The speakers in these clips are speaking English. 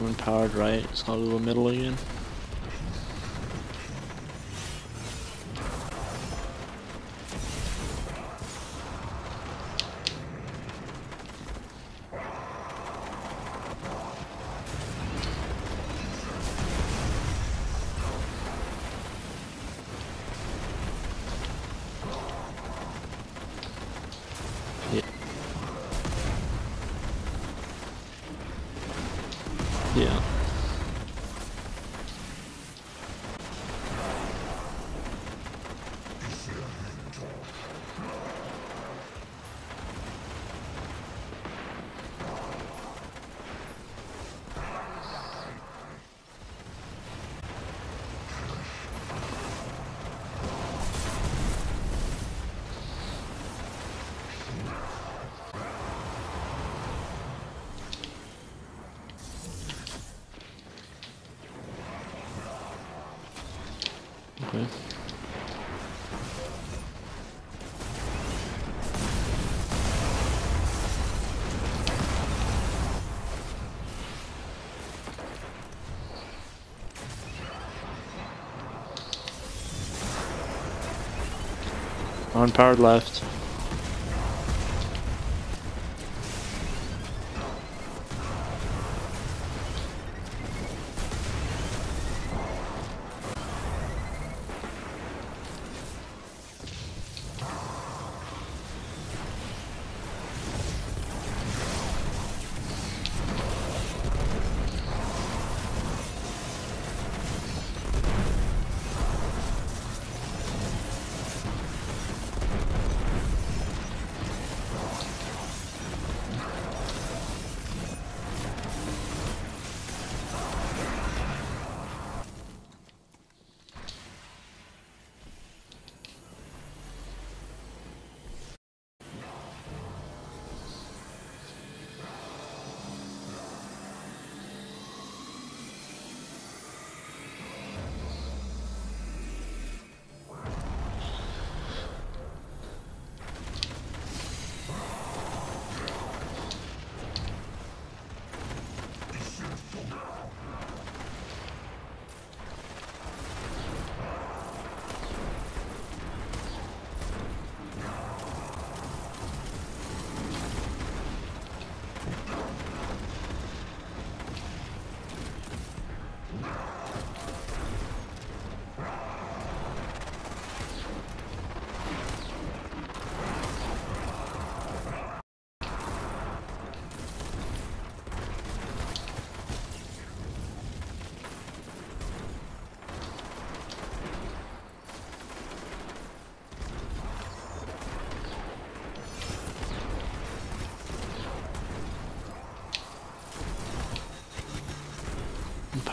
One powered right, it's not a little middle again. Yeah. Yeah. On powered left.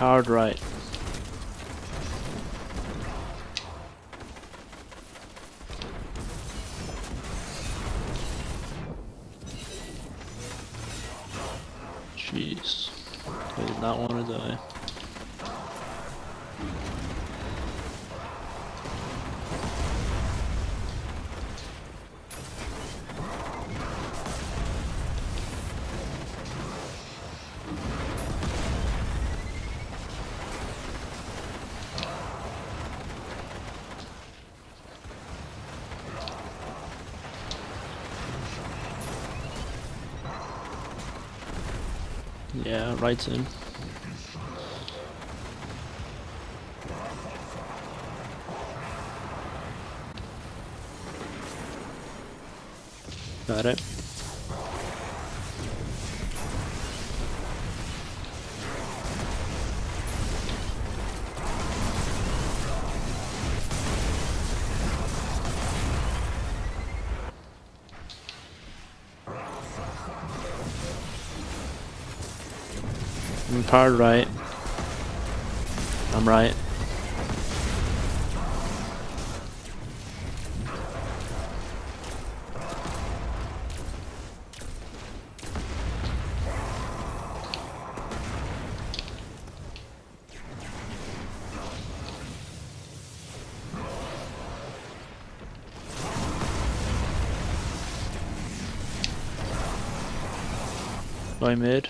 Powered right. Jeez. I did not want to die. Yeah, right soon. Got it. I'm powered right. I'm right. By mid.